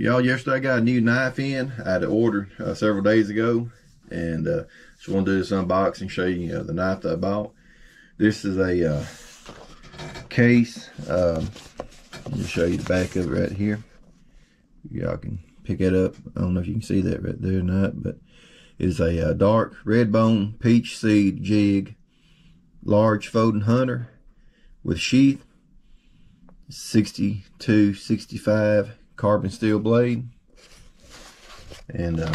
y'all, yesterday I got a new knife in. I had ordered uh, several days ago, and uh, just want to do this unboxing, show you uh, the knife that I bought. This is a uh, case. Um, let me show you the back of it right here. Y'all can pick it up. I don't know if you can see that right there or not, but it's a uh, dark red bone peach seed jig, large folding hunter with sheath, 62, 65 carbon steel blade. And uh,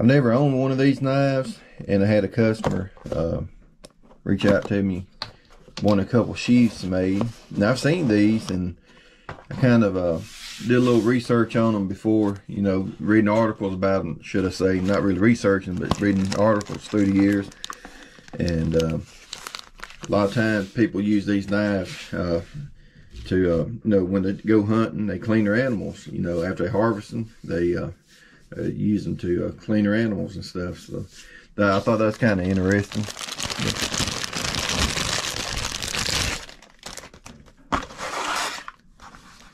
I've never owned one of these knives, and I had a customer uh, reach out to me, want a couple sheaths made. Now I've seen these, and I kind of uh, did a little research on them before, you know, reading articles about them, should I say, not really researching, but reading articles through the years. And uh, a lot of times people use these knives uh, to, uh, you know, when they go hunting, they clean their animals. You know, after they harvest them, they uh, uh, use them to uh, clean their animals and stuff. So I thought that was kind of interesting.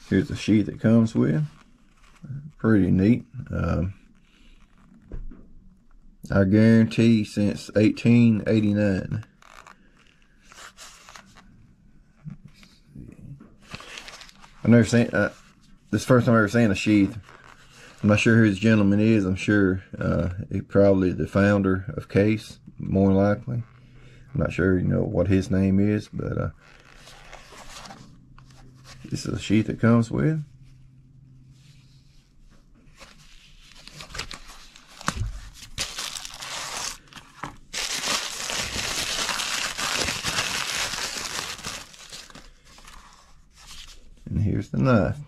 Here's the sheath it comes with. Pretty neat. Um, I guarantee since 1889. I've never seen, uh, this first time I've ever seen a sheath. I'm not sure who this gentleman is. I'm sure uh, he's probably the founder of Case, more likely. I'm not sure, you know, what his name is, but uh, this is a sheath it comes with. Knife.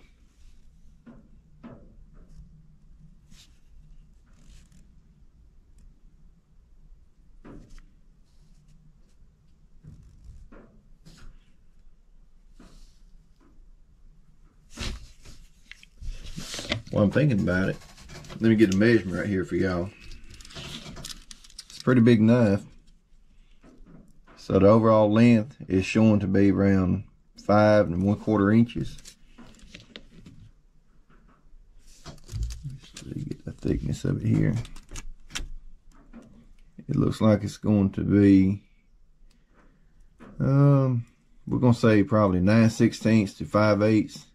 while I'm thinking about it, let me get a measurement right here for y'all. It's a pretty big knife. So the overall length is showing to be around five and one quarter inches. So you of it here. It looks like it's going to be, um, we're going to say probably 9 sixteenths to 5 eighths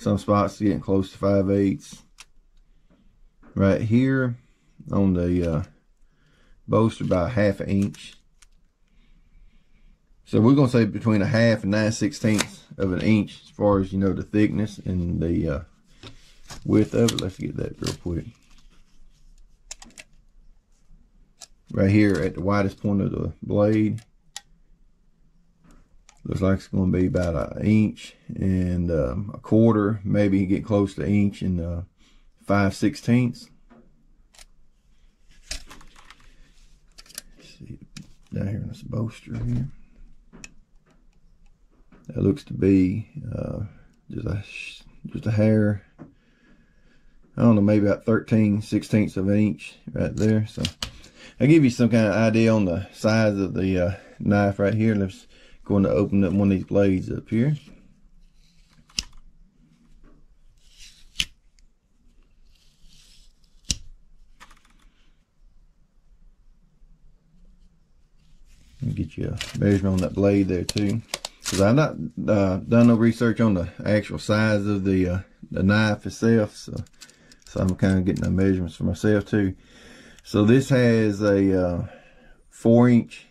some spots getting close to 5 eighths. Right here on the uh, bolster about half an inch. So we're going to say between a half and 9 sixteenths of an inch as far as, you know, the thickness and the uh, width of it. Let's get that real quick. Right here at the widest point of the blade. Looks like it's going to be about an inch and um, a quarter, maybe get close to inch and uh, five sixteenths. See down here in this bolster here. That looks to be uh, just a just a hair. I don't know, maybe about 13 sixteenths of an inch right there. So I'll give you some kind of idea on the size of the uh, knife right here. Let's going to open up one of these blades up here. get you a measurement on that blade there too. Because I've not uh, done no research on the actual size of the uh, the knife itself, so so I'm kind of getting the measurements for myself too. So this has a uh, four inch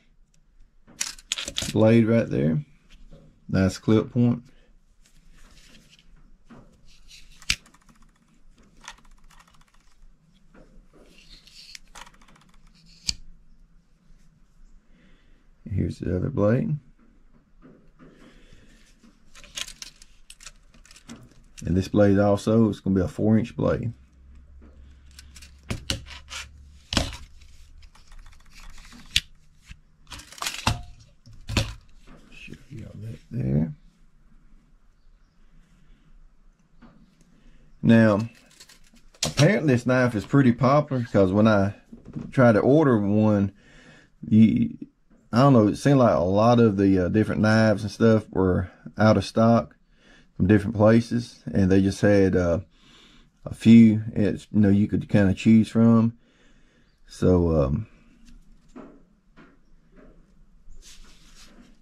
blade right there. Nice clip point. Here's the other blade. And this blade also is going to be a four inch blade. There. Now, apparently this knife is pretty popular because when I tried to order one, you, I don't know, it seemed like a lot of the uh, different knives and stuff were out of stock. from different places, and they just had uh, a few. It's you know you could kind of choose from. So um,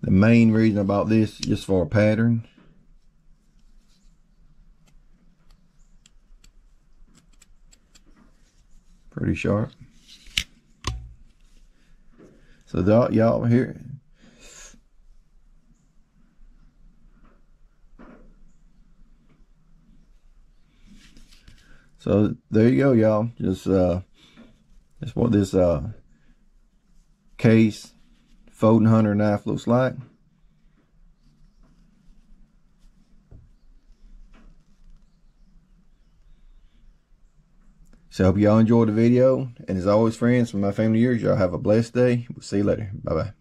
the main reason about this just for a pattern. Pretty sharp. So y'all here. So there you go, y'all. Just uh, that's what this uh case folding hunter knife looks like. So hope y'all enjoyed the video. And as always, friends, from my family years, y'all have a blessed day. We'll see you later. Bye-bye.